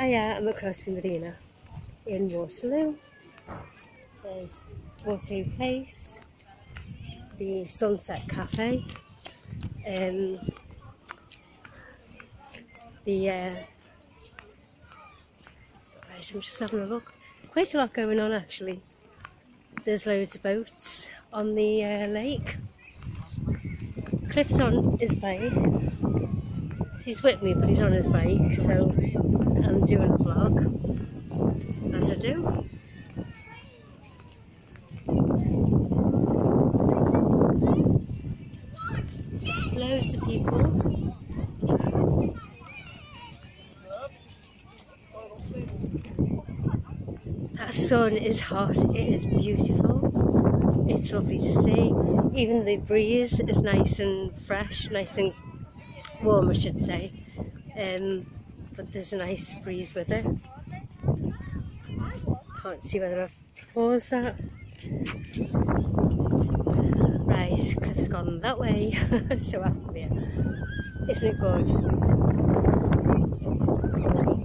I am at Crosby Marina in Waterloo. There's Waterloo Place, the Sunset Cafe, um, the uh, I'm just having a look. Quite a lot going on actually. There's loads of boats on the uh, lake. Cliff's on his bike. He's with me, but he's on his bike, so Doing a vlog as I do. Loads of people. That sun is hot, it is beautiful. It's lovely to see. Even the breeze is nice and fresh, nice and warm I should say. Um, but there's a nice breeze with it. Can't see whether I've paused that. Right, cliff's gone that way, so after here. Isn't it gorgeous? You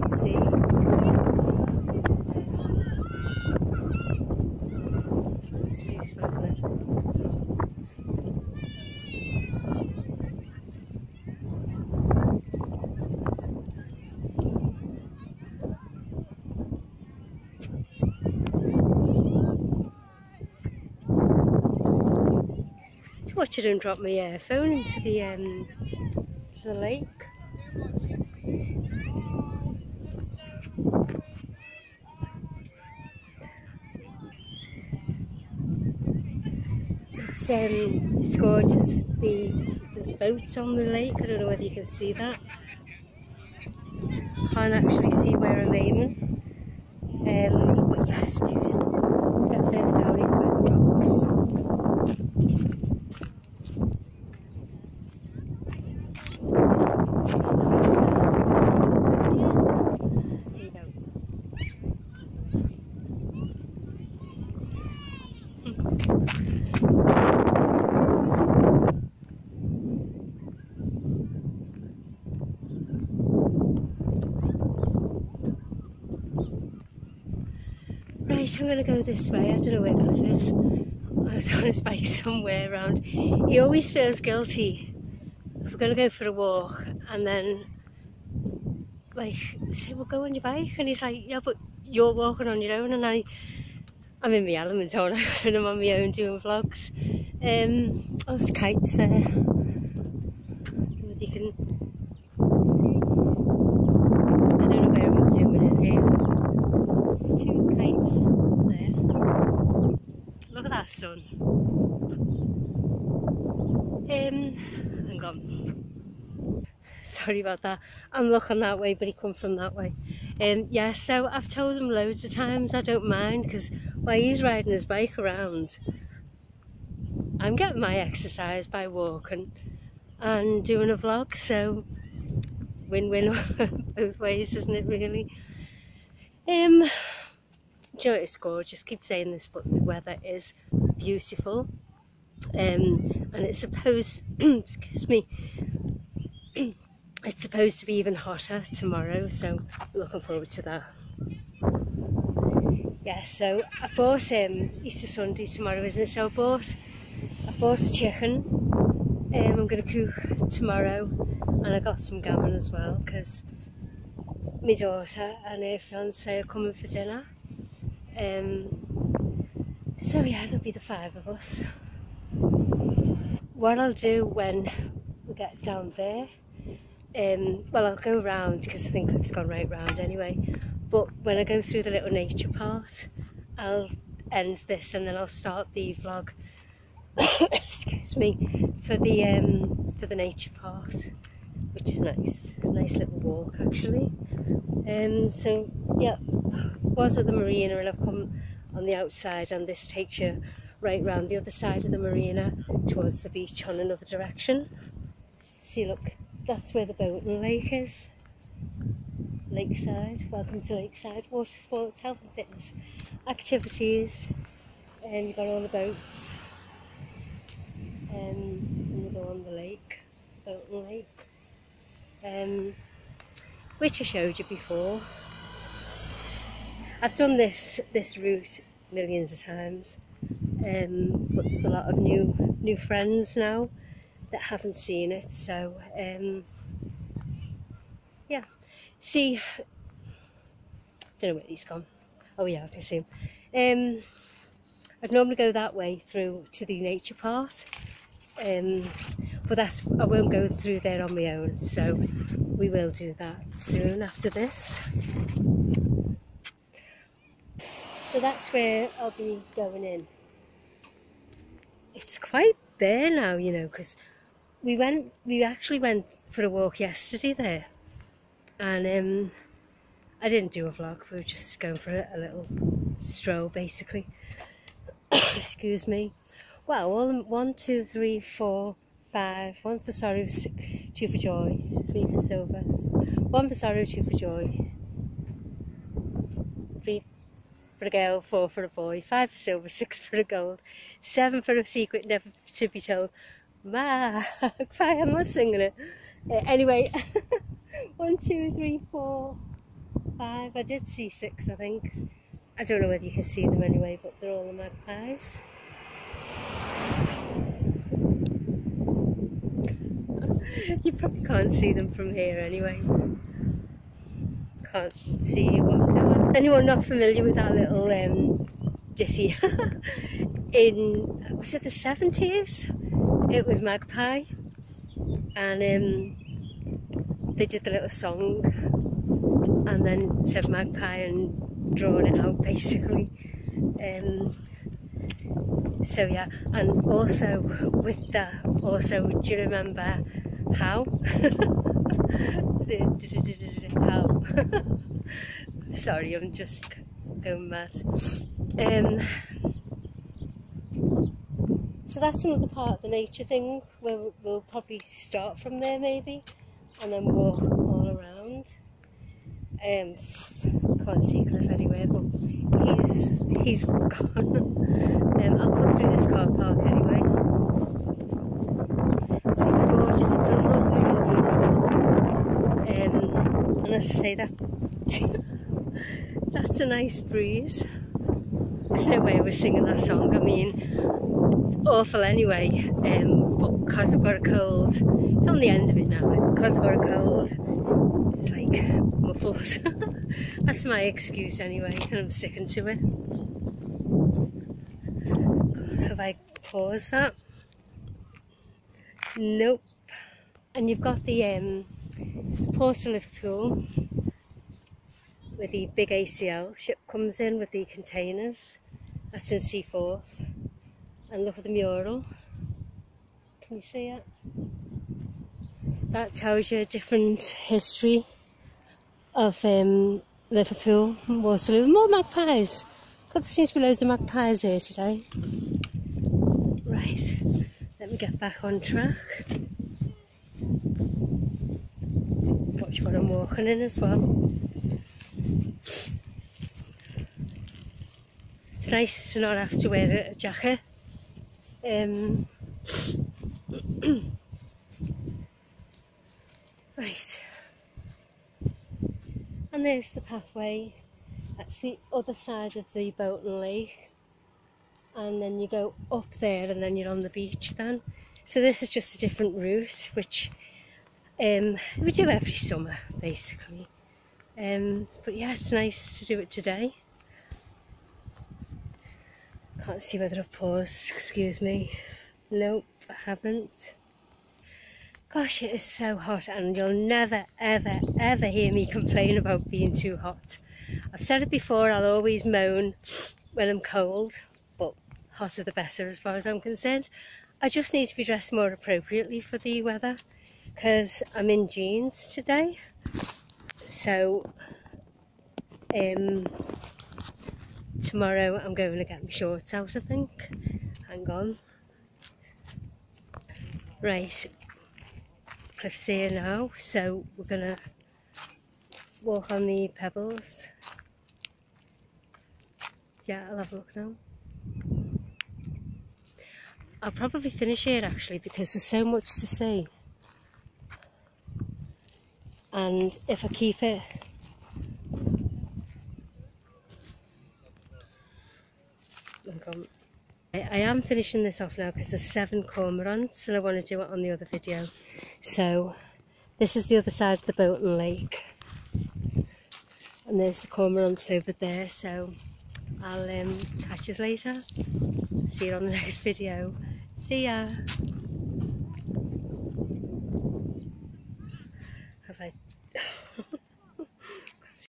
can see. It's beautiful, isn't it? to watch it and drop my uh, phone into the um, the lake. It's um, it's gorgeous. The there's boats on the lake. I don't know whether you can see that. Can't actually see where I'm aiming. Um, but yeah, it's beautiful. Let's get further down by the rocks. Here you go. Right, I'm going to go this way. I don't know where Cliff is. I was on his bike somewhere around. He always feels guilty if we're going to go for a walk and then, like, say we say, well, go on your bike. And he's like, yeah, but you're walking on your own. And I, I'm in my element, I? and I'm on my own doing vlogs. Um, oh, there's kites there. I don't know if you can see. I don't know where I'm zooming in here. There's two kites there. Look at that sun. Um, hang on. Sorry about that. I'm looking that way, but he come from that way. Um, yeah, so I've told him loads of times I don't mind because while he's riding his bike around, I'm getting my exercise by walking and doing a vlog. So win-win both ways, isn't it? Really. Um, you know it's gorgeous? Keep saying this, but the weather is beautiful. Um, and it's supposed, excuse me, it's supposed to be even hotter tomorrow, so looking forward to that. Yeah, so I bought um, Easter Sunday tomorrow, isn't it? So I bought, I bought a chicken. Um, I'm going to cook tomorrow, and I got some gammon as well because my daughter and her fiance are coming for dinner. Um, so yeah, there'll be the five of us. What I'll do when we get down there, um, well I'll go round because I think Cliff's gone right round anyway, but when I go through the little nature part, I'll end this and then I'll start the vlog, excuse me, for the um, for the nature part, which is nice, nice little walk actually. Um, so yeah, was at the marina and I've come on the outside and this takes you right round the other side of the marina towards the beach on another direction. See look, that's where the boat lake is. Lakeside, welcome to Lakeside Water Sports, Health and Fitness Activities. And you've got all the boats. Um, and you go on the lake, boat and lake. Um, which I showed you before. I've done this this route millions of times, um, but there's a lot of new new friends now that haven't seen it. So um, yeah, see, don't know where he's gone. Oh yeah, I can see him. Um, I'd normally go that way through to the nature part, um, but that's I won't go through there on my own. So we will do that soon after this. So that's where I'll be going in. It's quite there now, you know, because we went, we actually went for a walk yesterday there, and um, I didn't do a vlog. We were just going for a, a little stroll, basically. Excuse me. Well, one, one, two, three, four, five. One for sorrow, two for joy, three for silver One for sorrow, two for joy, three for a girl, four for a boy, five for silver, six for a gold, seven for a secret never to be told. Ma, I'm not singing it. Anyway, one, two, three, four, five. I did see six, I think. I don't know whether you can see them anyway, but they're all the magpies. you probably can't see them from here anyway. Can't see what I'm doing. Anyone not familiar with that little um, ditty? In, was it the 70s? It was Magpie. And um, they did the little song and then said Magpie and drawn it out basically. Um, so yeah, and also with that, also do you remember how? how? Sorry, I'm just going mad. Um, so that's another part of the nature thing where we'll probably start from there maybe and then walk all around. Um, can't see Cliff anywhere, but he's he's gone. um, I'll come through this car park anyway. It's gorgeous. It's a lovely, lovely Um, and as I say, that that's a nice breeze. There's no way we're singing that song. I mean, it's awful anyway. Um, but because I've got a cold, it's on the end of it now. Because I've got a cold, it's like muffled. That's my excuse anyway, and I'm sticking to it. Have I paused that? Nope. And you've got the um, Port of Liverpool where the big ACL ship comes in with the containers. That's in Seaforth. And look at the mural. Can you see it? That tells you a different history of um, Liverpool, Waterloo. More magpies. God, there seems to be loads of magpies here today. Right, let me get back on track. Watch what I'm walking in as well. It's nice to not have to wear a jacket. Um, right. And there's the pathway. That's the other side of the Boating Lake. And then you go up there and then you're on the beach then. So this is just a different route, which um, we do every summer, basically. Um, but yeah, it's nice to do it today. Can't see whether I've paused, excuse me. Nope, I haven't. Gosh, it is so hot and you'll never, ever, ever hear me complain about being too hot. I've said it before, I'll always moan when I'm cold, but hotter the better as far as I'm concerned. I just need to be dressed more appropriately for the weather because I'm in jeans today. So, um, tomorrow I'm going to get my shorts out I think. Hang on. Right. Cliff's here now so we're gonna walk on the pebbles. Yeah I'll have a look now. I'll probably finish here actually because there's so much to see. And if I keep it I, I am finishing this off now because there's seven cormorants and I want to do it on the other video. So this is the other side of the Boating Lake. And there's the cormorants over there. So I'll um, catch you later. See you on the next video. See ya.